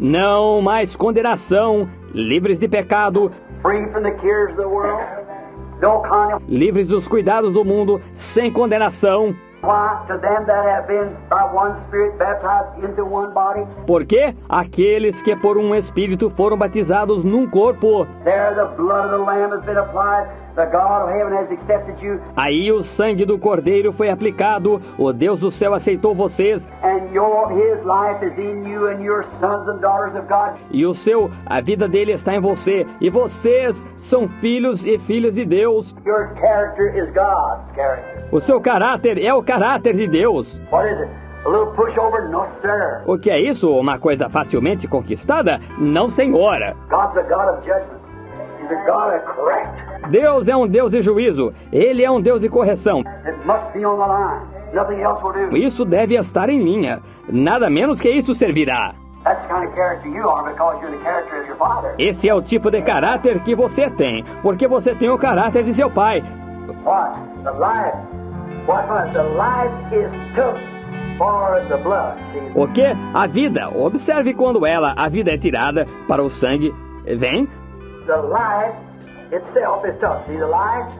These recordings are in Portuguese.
Não mais condenação, livres de pecado, free from the cares of the world. No condemnation. livres dos cuidados do mundo, sem condenação. Why? To them that have been by one Spirit baptized into one body, Porque aqueles que por um Espírito foram batizados num corpo, there the blood of the Lamb has been applied. The God of heaven has accepted you, aí o sangue do Cordeiro foi aplicado, o Deus do céu aceitou vocês, and your His life is in you, and your sons and daughters of God. e o seu, a vida dele está em você, e vocês são filhos e filhas de Deus. Your character is God's character. O seu caráter é o caráter de Deus. What is it? A little pushover? No, sir. O que é isso? Uma coisa facilmente conquistada? Não, senhora. God's a God of judgment. Deus é um Deus de juízo. Ele é um Deus de correção. Isso deve estar em linha. Nada menos que isso servirá. Esse é o tipo de caráter que você tem, porque você tem o caráter de seu pai. O que? A vida. Observe quando ela, a vida é tirada para o sangue. Vem. The life itself is took. See, the life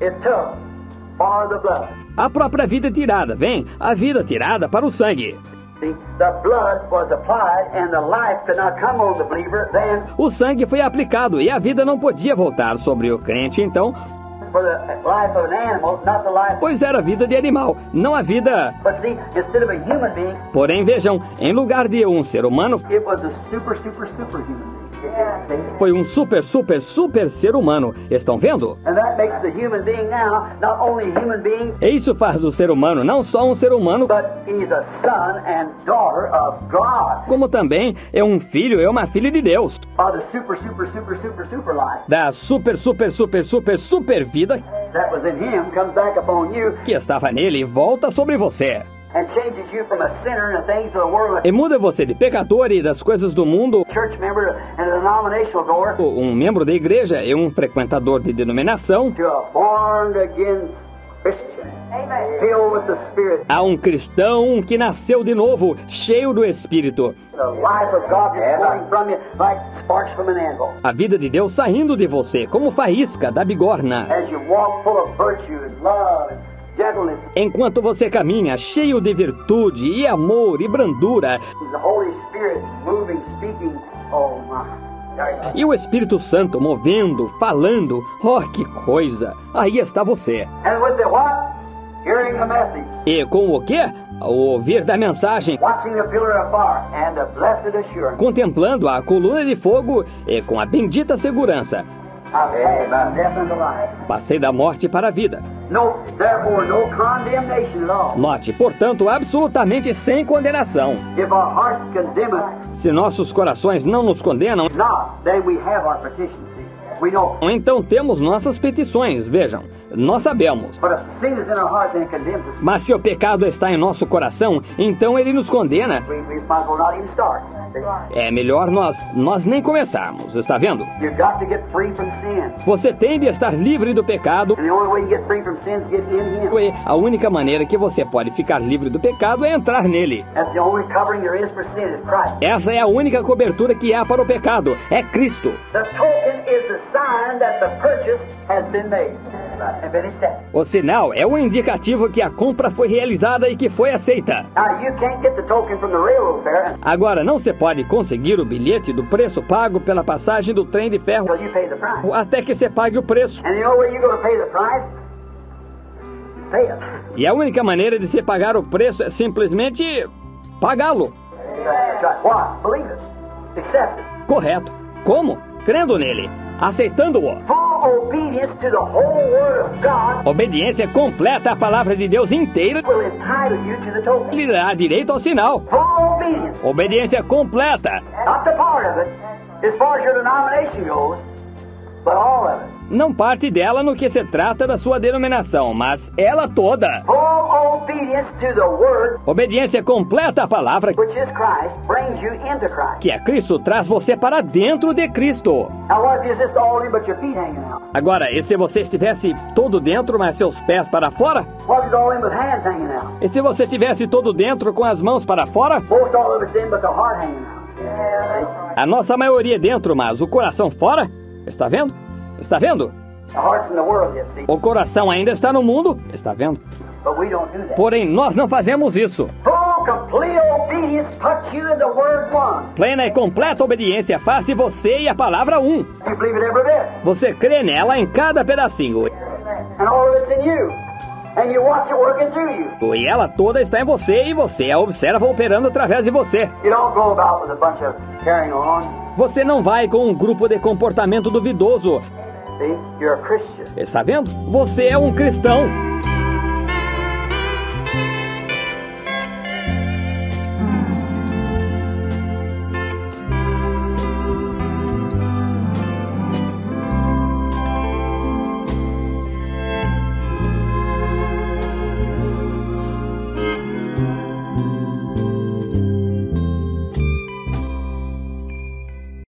is took for the blood. A própria vida tirada. Vem. A vida tirada para o sangue. O sangue foi aplicado e a vida não podia voltar sobre o crente, então, for the life of an animal, not the life. pois era a vida de animal, não a vida. But see, instead of a human being, Porém, vejam, em lugar de um ser humano, foi um super, super, super ser humano. Estão vendo? E isso faz do ser humano não só um ser humano, como também é um filho, é uma filha de Deus. Of the super, super, super, super, super life Da super, super, super, super, super vida que estava nele e volta sobre você. And changes you from a sinner and the things of the world, E muda você de pecador e das coisas do mundo, um membro da igreja e um frequentador de denominação, a born again Christian, filled with the Spirit. a um cristão que nasceu de novo, cheio do Espírito. A vida de Deus saindo de você, como faísca da bigorna. Enquanto você caminha cheio de virtude e amor e brandura, e o Espírito Santo movendo, falando, oh que coisa! Aí está você. E com o quê? Ao ouvir da mensagem, contemplando a coluna de fogo e com a bendita segurança. Passei da morte para a vida. No, therefore, no condemnation at all. Note, portanto, absolutamente sem condenação. If our hearts condemn us Se nossos corações não nos condenam, então temos nossas petições. Vejam, nós sabemos. Mas se o pecado está em nosso coração, então ele nos condena. É melhor nós, nós nem começarmos, está vendo? Você tem de estar livre do pecado. E a única maneira que você pode ficar livre do pecado é entrar nele. Essa é a única cobertura que há para o pecado. É Cristo. The token is the sign that the purchase has been made and been accepted. O sinal é o indicativo que a compra foi realizada e que foi aceita. Now you can't get the token from the railroad fare Agora, não se pode conseguir o bilhete do preço pago pela passagem do trem de ferro until you pay the price. até que você pague o preço. And the only way you're going to pay the price is pay it. E a única maneira de se pagar o preço é simplesmente pagá-lo. Correto. Como? Crendo nele, aceitando-o. Obediência completa à palavra de Deus inteira lhe dá direito ao sinal. Obediência completa. Not the part of it, as far as your denomination goes, but all of it. Não parte dela no que se trata da sua denominação, mas ela toda. Obediência completa à palavra, que é Cristo, traz você para dentro de Cristo. Agora, e se você estivesse todo dentro, mas seus pés para fora? E se você estivesse todo dentro com as mãos para fora? A nossa maioria dentro, mas o coração fora? Está vendo? Está vendo? O coração ainda está no mundo, está vendo? Porém, nós não fazemos isso. One. Plena e completa obediência faz de você e a palavra um. Você crê nela em cada pedacinho. E ela toda está em você e você a observa operando através de você. Você não vai com um grupo de comportamento duvidoso. Está vendo? Você é um cristão.